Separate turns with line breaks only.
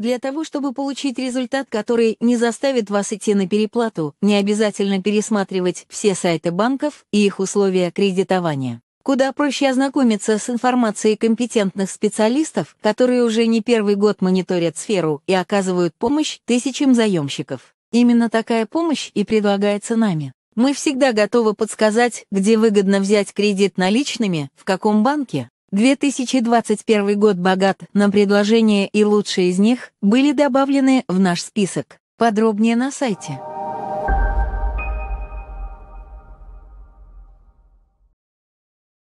Для того, чтобы получить результат, который не заставит вас идти на переплату, не обязательно пересматривать все сайты банков и их условия кредитования. Куда проще ознакомиться с информацией компетентных специалистов, которые уже не первый год мониторят сферу и оказывают помощь тысячам заемщиков. Именно такая помощь и предлагается нами. Мы всегда готовы подсказать, где выгодно взять кредит наличными, в каком банке, 2021 год богат на предложения и лучшие из них были добавлены в наш список. Подробнее на сайте.